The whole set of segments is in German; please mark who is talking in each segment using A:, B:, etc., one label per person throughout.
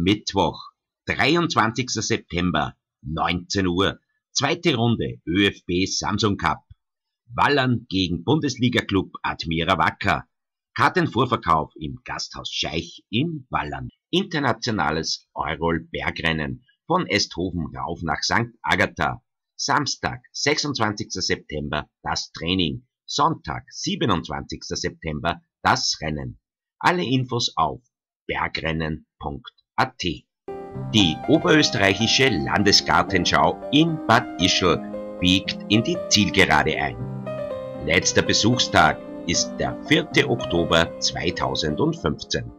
A: Mittwoch, 23. September, 19 Uhr, zweite Runde ÖFB Samsung Cup. Wallern gegen Bundesliga-Club Admira Wacker. Kartenvorverkauf im Gasthaus Scheich in Wallern. Internationales Eurol-Bergrennen von Esthofen rauf nach St. Agatha. Samstag, 26. September, das Training. Sonntag, 27. September, das Rennen. Alle Infos auf bergrennen.at. Die oberösterreichische Landesgartenschau in Bad Ischl biegt in die Zielgerade ein. Letzter Besuchstag ist der 4. Oktober 2015.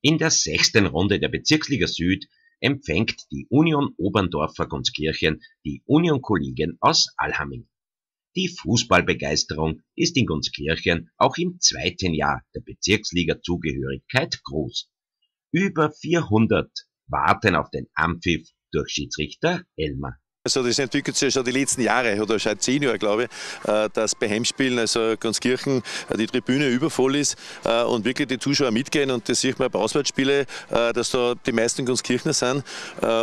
A: In der sechsten Runde der Bezirksliga Süd empfängt die Union Oberndorfer Gunskirchen die Union Kollegen aus Alhaming. Die Fußballbegeisterung ist in Gunskirchen auch im zweiten Jahr der Bezirksliga-Zugehörigkeit groß. Über 400 warten auf den Ampfiff durch Schiedsrichter Elmer.
B: Also das entwickelt sich ja schon die letzten Jahre oder seit zehn Jahren, glaube ich, äh, dass bei Heimspielen, also Ganzkirchen, äh, die Tribüne übervoll ist äh, und wirklich die Zuschauer mitgehen und das sieht man bei Auswärtsspielen, dass da die meisten Ganzkirchner sind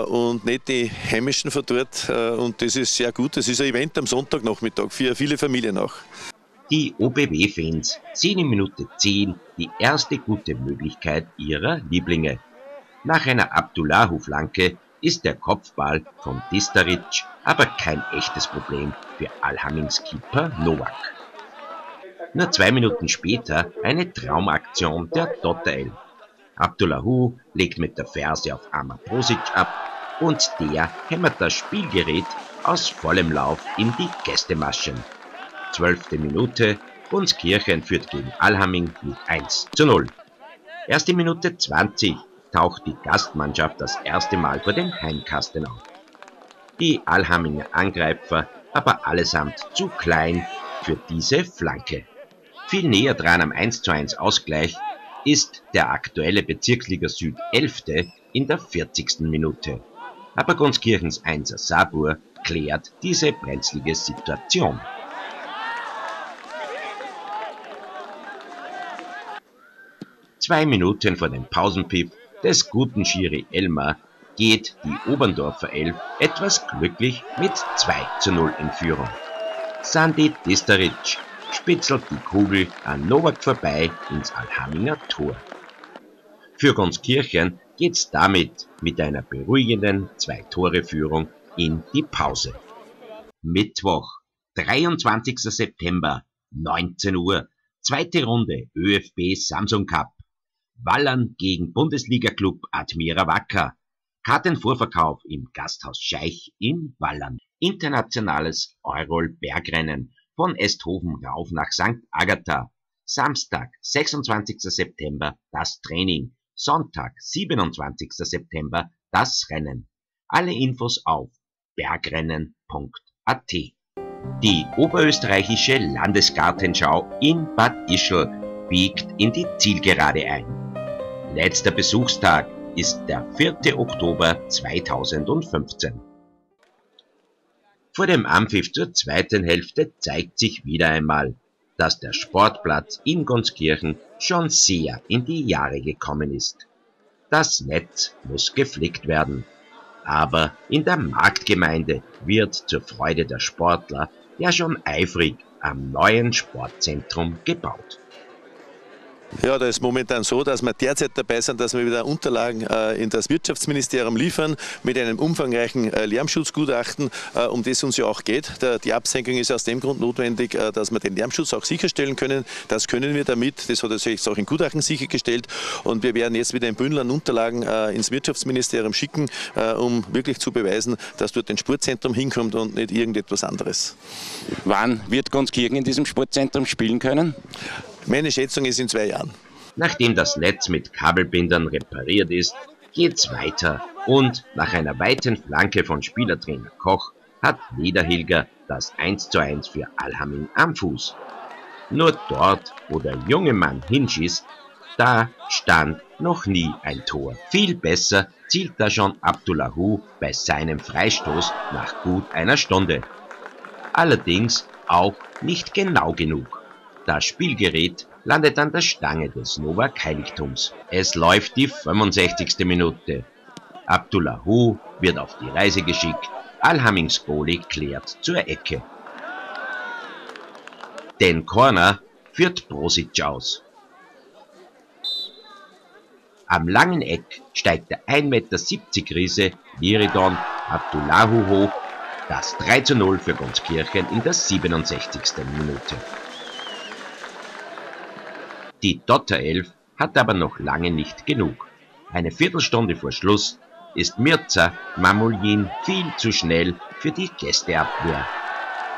B: und nicht die Heimischen von dort und das ist sehr gut. Das ist ein Event am Sonntagnachmittag für viele Familien auch.
A: Die OBW-Fans sehen in Minute 10 die erste gute Möglichkeit ihrer Lieblinge. Nach einer Abdullahu-Flanke ist der Kopfball von Distaric aber kein echtes Problem für Alhamings Keeper Novak. Nur zwei Minuten später eine Traumaktion der Dotterel. Abdullahu legt mit der Ferse auf Amar Prosic ab und der hämmert das Spielgerät aus vollem Lauf in die Gästemaschen. Zwölfte Minute, Gunskirchen führt gegen Alhaming mit 1 zu 0. Erste Minute 20 taucht die Gastmannschaft das erste Mal vor dem Heimkasten auf. Die Alhaminger Angreifer aber allesamt zu klein für diese Flanke. Viel näher dran am 1 zu 1 Ausgleich ist der aktuelle Bezirksliga Süd 11. in der 40. Minute. Aber Gunskirchens 1er Sabur klärt diese brenzlige Situation. Zwei Minuten vor dem Pausenpfiff des guten Schiri Elmar geht die Oberndorfer Elf etwas glücklich mit 2 zu 0 in Führung. Sandy Distaric spitzelt die Kugel an Novak vorbei ins Alhaminger Tor. Für Gonskirchen geht's damit mit einer beruhigenden Zwei-Tore-Führung in die Pause. Mittwoch, 23. September, 19 Uhr, zweite Runde ÖFB Samsung Cup. Wallern gegen Bundesliga-Club Admira Wacker. Kartenvorverkauf im Gasthaus Scheich in Wallern. Internationales Eurol-Bergrennen von Esthofen rauf nach St. Agatha. Samstag, 26. September, das Training. Sonntag, 27. September, das Rennen. Alle Infos auf bergrennen.at. Die oberösterreichische Landesgartenschau in Bad Ischl biegt in die Zielgerade ein. Letzter Besuchstag ist der 4. Oktober 2015. Vor dem Ampfiff zur zweiten Hälfte zeigt sich wieder einmal, dass der Sportplatz in Gonskirchen schon sehr in die Jahre gekommen ist. Das Netz muss geflickt werden. Aber in der Marktgemeinde wird zur Freude der Sportler ja schon eifrig am neuen Sportzentrum gebaut.
B: Ja, da ist momentan so, dass wir derzeit dabei sind, dass wir wieder Unterlagen äh, in das Wirtschaftsministerium liefern mit einem umfangreichen äh, Lärmschutzgutachten, äh, um das uns ja auch geht. Der, die Absenkung ist aus dem Grund notwendig, äh, dass wir den Lärmschutz auch sicherstellen können. Das können wir damit. Das hat sich auch in Gutachten sichergestellt. Und wir werden jetzt wieder in Bündel an Unterlagen äh, ins Wirtschaftsministerium schicken, äh, um wirklich zu beweisen, dass dort ein Sportzentrum hinkommt und nicht irgendetwas anderes.
C: Wann wird Gonskirchen in diesem Sportzentrum spielen können?
B: Meine Schätzung ist in zwei Jahren.
A: Nachdem das Netz mit Kabelbindern repariert ist, geht's weiter und nach einer weiten Flanke von Spielertrainer Koch hat Niederhilger das 1 zu 1 für Alhaming am Fuß. Nur dort, wo der junge Mann hinschießt, da stand noch nie ein Tor. Viel besser zielt da schon Abdullahu bei seinem Freistoß nach gut einer Stunde. Allerdings auch nicht genau genug. Das Spielgerät landet an der Stange des Novak Heiligtums. Es läuft die 65. Minute. Abdullahu wird auf die Reise geschickt, Alhamings Goalie klärt zur Ecke. Den Corner führt Brosic aus. Am langen Eck steigt der 1,70 Meter Riese Liridon Abdullahu hoch, das 3 zu 0 für Gonskirchen in der 67. Minute. Die Dotterelf hat aber noch lange nicht genug. Eine Viertelstunde vor Schluss ist Mirza Mamuljin viel zu schnell für die Gästeabwehr.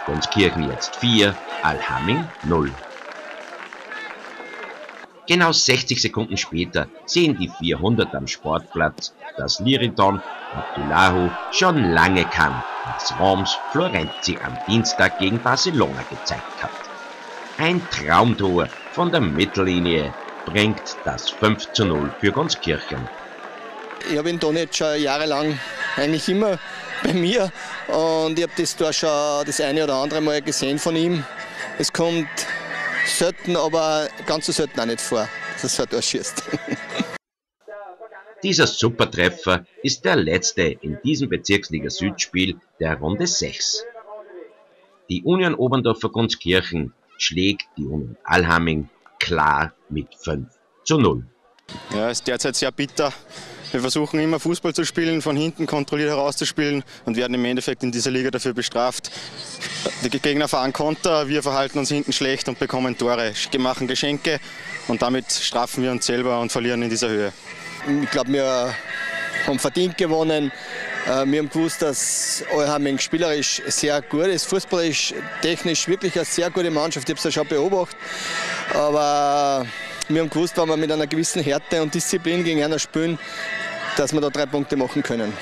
A: Gonskirchen jetzt 4, Alhaming 0. Genau 60 Sekunden später sehen die 400 am Sportplatz, dass Liridon Abdullahu schon lange kann, was Roms Florenzi am Dienstag gegen Barcelona gezeigt hat. Ein Traumtor von der Mittellinie bringt das 5 zu 0 für Gonskirchen.
D: Ich habe ihn da nicht schon jahrelang eigentlich immer bei mir und ich habe das da schon das eine oder andere Mal gesehen von ihm. Es kommt selten, aber ganz so selten auch nicht vor, dass er so durchschießt.
A: Dieser Supertreffer ist der letzte in diesem Bezirksliga Südspiel der Runde 6. Die Union Oberndorfer Gunskirchen schlägt die Union Alhaming klar mit 5 zu 0.
E: Ja, ist derzeit sehr bitter. Wir versuchen immer Fußball zu spielen, von hinten kontrolliert herauszuspielen und werden im Endeffekt in dieser Liga dafür bestraft. Die Gegner fahren Konter, wir verhalten uns hinten schlecht und bekommen Tore, machen Geschenke und damit strafen wir uns selber und verlieren in dieser Höhe.
D: Ich glaube, wir haben verdient gewonnen. Äh, wir haben gewusst, dass Euhaming spielerisch sehr gut ist, fußballisch, technisch wirklich eine sehr gute Mannschaft. Ich habe es ja schon beobachtet. Aber wir haben gewusst, wenn wir mit einer gewissen Härte und Disziplin gegen einer spielen, dass wir da drei Punkte machen können.